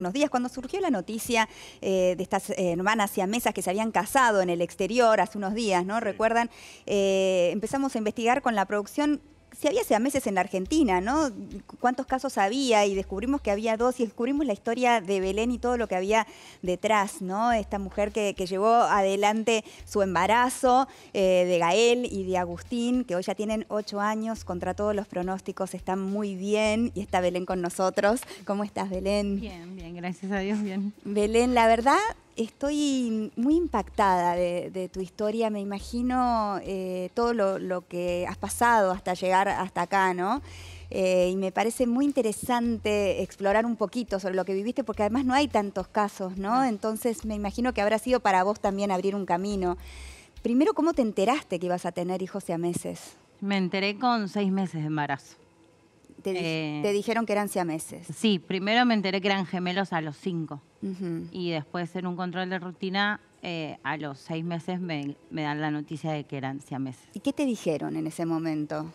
unos días, cuando surgió la noticia eh, de estas eh, hermanas siamesas que se habían casado en el exterior hace unos días, ¿no? Recuerdan, eh, empezamos a investigar con la producción si había hace meses en la Argentina, ¿no? ¿Cuántos casos había? Y descubrimos que había dos y descubrimos la historia de Belén y todo lo que había detrás, ¿no? Esta mujer que, llevó adelante su embarazo eh, de Gael y de Agustín, que hoy ya tienen ocho años, contra todos los pronósticos están muy bien y está Belén con nosotros. ¿Cómo estás, Belén? Bien, bien, gracias a Dios, bien. Belén, la verdad, Estoy muy impactada de, tu historia, me imagino eh, todo lo, que has pasado hasta llegar hasta acá, ¿no? Eh, y me parece muy interesante explorar un poquito sobre lo que viviste, porque además no hay tantos casos, ¿no? Entonces me imagino que habrá sido para vos también abrir un camino. Primero, ¿cómo te enteraste que ibas a tener hijos a meses? Me enteré con seis meses de embarazo. Te, eh, dijeron que eran siameses. Sí, primero me enteré que eran gemelos a los cinco. Y después en un control de rutina, eh, a los seis meses me, dan la noticia de que eran siameses. ¿Y qué te dijeron en ese momento?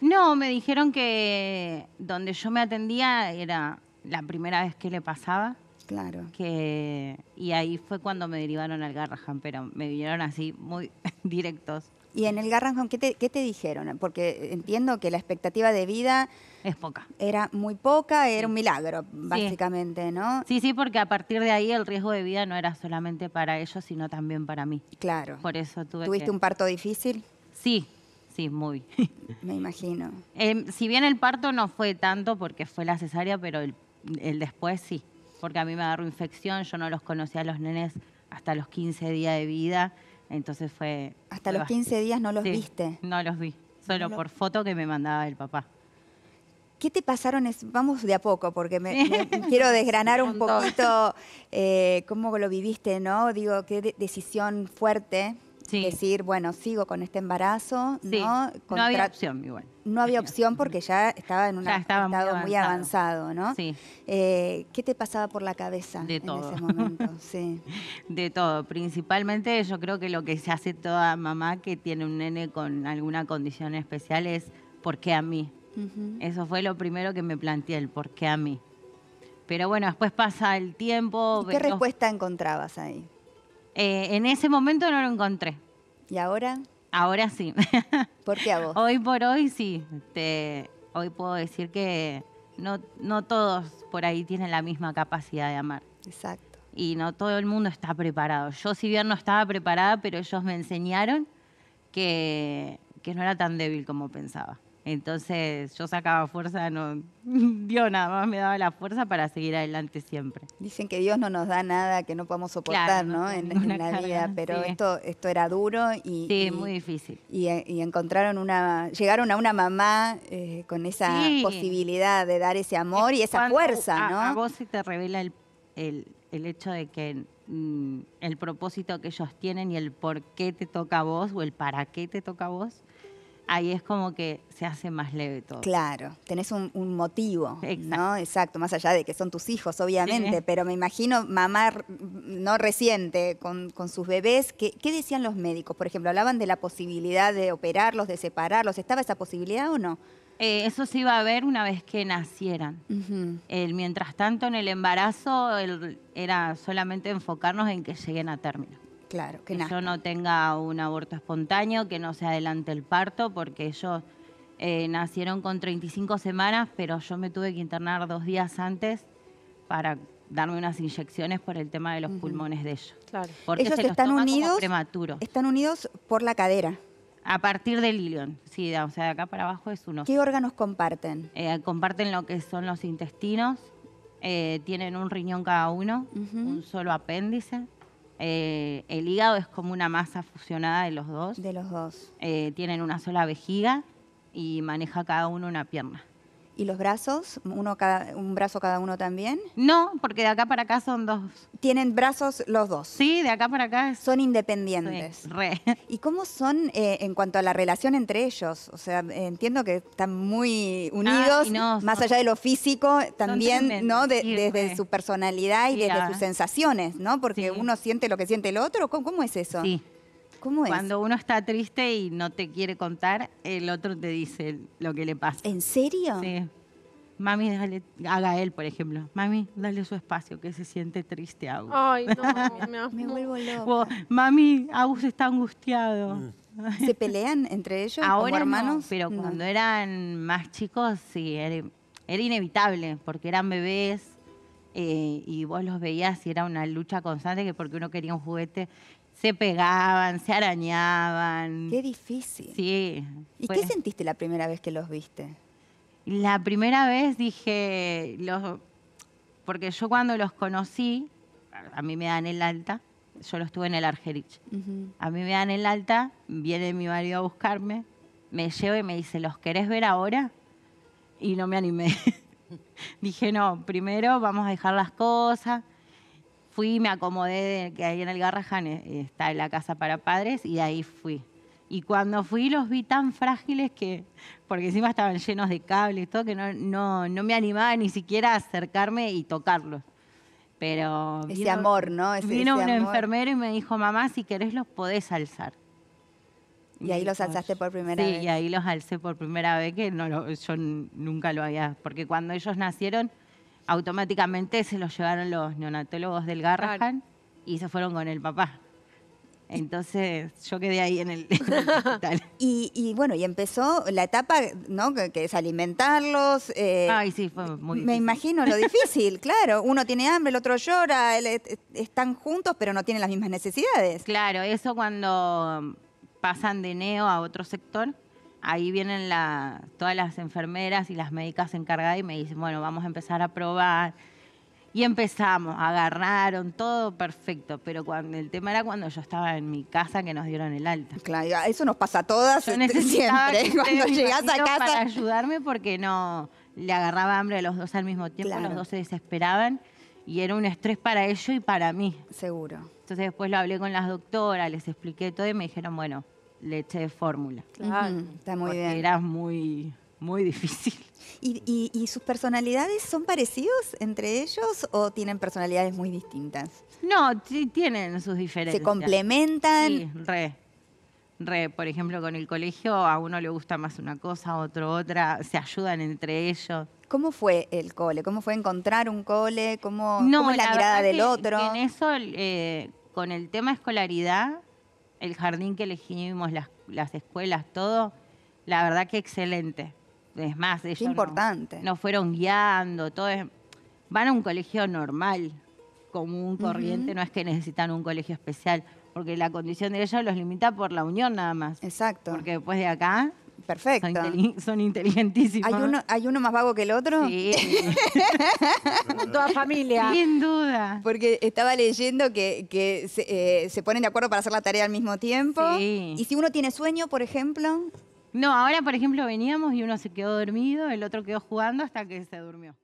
No, me dijeron que donde yo me atendía era la primera vez que le pasaba. Claro. Que, y ahí fue cuando me derivaron al Garrahan, pero me vinieron así muy directos. ¿Y en el Garrahan ¿qué te, qué te dijeron? Porque entiendo que la expectativa de vida es poca. Era muy poca, era un milagro, básicamente, ¿no? Sí, sí, porque a partir de ahí el riesgo de vida no era solamente para ellos, sino también para mí. Claro. Por eso tuve ¿Tuviste un parto difícil? Sí, sí, muy. Me imagino. Em, si bien el parto no fue tanto porque fue la cesárea, pero el, después sí. Porque a mí me agarró infección, yo no los conocía a los nenes hasta los 15 días de vida, entonces fue... ¿Hasta los 15 días no los viste? No los vi, solo por foto que me mandaba el papá. ¿Qué te pasaron? Vamos de a poco, porque me, quiero desgranar un poquito eh, cómo lo viviste, ¿no? Digo, qué decisión fuerte. Decir, bueno, sigo con este embarazo, ¿no? no había opción igual. No había opción porque ya estaba en un estado muy avanzado, ¿no? Sí. Eh, ¿Qué te pasaba por la cabeza en ese momento? Sí. De todo. Principalmente yo creo que lo que se hace toda mamá que tiene un nene con alguna condición especial es ¿por qué a mí? Eso fue lo primero que me planteé, el por qué a mí. Pero bueno, después pasa el tiempo. ¿Qué respuesta encontrabas ahí? Eh, en ese momento no lo encontré. ¿Y ahora? Ahora sí. ¿Por qué a vos? Hoy por hoy sí. hoy puedo decir que no, no todos por ahí tienen la misma capacidad de amar. Exacto. Y no todo el mundo está preparado. Yo si bien no estaba preparada, pero ellos me enseñaron que, que no era tan débil como pensaba. Entonces yo sacaba fuerza, no, Dios nada más me daba la fuerza para seguir adelante siempre. Dicen que Dios no nos da nada que no podamos soportar, ¿no? En, la vida, pero esto, esto era duro y sí, muy difícil. Y, encontraron una, llegaron a una mamá eh, con esa posibilidad de dar ese amor y esa fuerza, ¿no? A, vos se te revela el, el, hecho de que mm, el propósito que ellos tienen y el por qué te toca a vos o el para qué te toca a vos ahí es como que se hace más leve todo. Claro, tenés un, motivo, Exacto. ¿no? Exacto, más allá de que son tus hijos, obviamente, pero me imagino mamá no reciente con, sus bebés, ¿qué, decían los médicos? Por ejemplo, hablaban de la posibilidad de operarlos, de separarlos, ¿estaba esa posibilidad o no? Eh, eso se iba a ver una vez que nacieran. el, mientras tanto, en el embarazo era solamente enfocarnos en que lleguen a término. Claro, que, yo no tenga un aborto espontáneo, que no se adelante el parto, porque ellos eh, nacieron con 35 semanas, pero yo me tuve que internar dos días antes para darme unas inyecciones por el tema de los pulmones de ellos. Claro. Porque ellos están unidos, prematuro. Están unidos por la cadera. A partir del ilion, sí, o sea, de acá para abajo es uno. ¿Qué órganos comparten? Eh, comparten lo que son los intestinos, eh, tienen un riñón cada uno, un solo apéndice, eh, el hígado es como una masa fusionada de los dos. De los dos. Eh, tienen una sola vejiga y maneja cada uno una pierna. ¿Y los brazos? Uno cada, ¿Un brazo cada uno también? No, porque de acá para acá son dos. ¿Tienen brazos los dos? Sí, de acá para acá. Son independientes. re. ¿Y cómo son eh, en cuanto a la relación entre ellos? O sea, entiendo que están muy unidos, más allá de lo físico, también, ¿no? desde su personalidad y desde sus sensaciones, ¿no? Porque uno siente lo que siente el otro. ¿Cómo, es eso? Sí. ¿Cómo es? Cuando uno está triste y no te quiere contar, el otro te dice lo que le pasa. ¿En serio? Sí. Mami, déjale, haga él, por ejemplo. Mami, dale su espacio, que se siente triste Agus. Ay, no, me, Me vuelvo O, loca. Mami, Agus está angustiado. ¿Se pelean entre ellos Ahora como hermanos? no, pero No. cuando eran más chicos, sí, era, era inevitable, porque eran bebés eh, y vos los veías y era una lucha constante que porque uno quería un juguete, se pegaban, se arañaban. Qué difícil. Sí. ¿Y fue- qué sentiste la primera vez que los viste? La primera vez dije, los, porque yo cuando los conocí, a- mí me dan el alta, yo los tuve en el Argerich. A mí me dan el alta, viene mi marido a buscarme, me lleva y me dice, ¿los querés ver ahora? Y no me animé. Dije, no, primero vamos a dejar las cosas. Fui, me acomodé, de- que ahí en el Garrahan eh, está la casa para padres, y ahí fui. Y cuando fui los vi tan frágiles que, porque encima estaban llenos de cables y todo, que no, no, no me animaba ni siquiera a acercarme y tocarlos. Pero Ese amor, ¿no? Ese- vino ese un amor. enfermero y me dijo, mamá, si querés los podés alzar. Y ahí los alzaste por primera sí, vez. y ahí los alcé por primera vez, que no lo- yo nunca lo había, porque cuando ellos nacieron, automáticamente se los llevaron los neonatólogos del Garrahan y se fueron con el papá. Entonces yo quedé ahí en el, en el hospital. Y, y bueno, y empezó la etapa, ¿no? Que, que es alimentarlos. eh, Ay, sí, fue muy me difícil. imagino lo difícil, claro. Uno tiene hambre, el otro llora, están juntos, pero no tienen las mismas necesidades. Claro, eso cuando pasan de neo a otro sector, ahí vienen la- todas las enfermeras y las médicas encargadas y me dicen, bueno, vamos a empezar a probar. Y empezamos, agarraron, todo perfecto. Pero cuando el tema era cuando yo estaba en mi casa que nos dieron el alta. Claro, eso nos pasa a todas Yo este, siempre. que Cuando llegas a marido para casa. ayudarme porque no le agarraba hambre a los dos al mismo tiempo, Claro. los dos se desesperaban y era un estrés para ellos y para mí. Seguro. Entonces después lo hablé con las doctoras, les expliqué todo y me dijeron, bueno, leche de fórmula. Claro. Ujú, está muy porque bien. era muy, muy difícil. ¿Y, y- y sus personalidades son parecidos entre ellos o tienen personalidades muy distintas? No, sí tienen sus diferencias. ¿Se complementan? Sí, re. Re, por ejemplo, con el colegio a uno le gusta más una cosa, a otro otra, se ayudan entre ellos. ¿Cómo fue el cole? ¿Cómo fue encontrar un cole? ¿Cómo, No, cómo es la, mirada del que- otro? que en eso, eh, con el tema escolaridad, el jardín que elegimos, las, las escuelas, todo, la verdad que excelente. Es más, ellos importante. nos fueron guiando, todo es- van a un colegio normal, común, corriente, no es que necesitan un colegio especial, porque la condición de ellos los limita por la unión nada más. Exacto. Porque después de acá Perfecto. son, inteli- son inteligentísimos. ¿Hay uno, ¿Hay uno más vago que el otro? Sí, Toda familia. sin duda. Porque estaba leyendo que, que se, eh, se ponen de acuerdo para hacer la tarea al mismo tiempo. Sí. Y si uno tiene sueño, por ejemplo, No, ahora por ejemplo veníamos y uno se quedó dormido, el otro quedó jugando hasta que se durmió.